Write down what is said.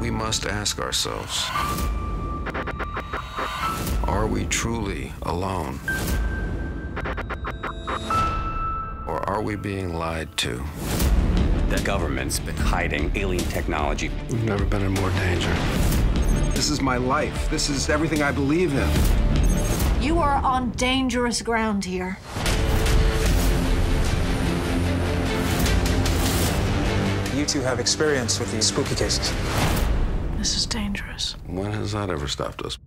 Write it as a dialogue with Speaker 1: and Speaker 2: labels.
Speaker 1: We must ask ourselves Are we truly alone? Or are we being lied to?
Speaker 2: The government's been hiding alien technology.
Speaker 1: We've never been in more danger.
Speaker 3: This is my life. This is everything I believe in.
Speaker 4: You are on dangerous ground here.
Speaker 5: You two have experience with these spooky cases.
Speaker 4: This is dangerous.
Speaker 1: When has that ever stopped us?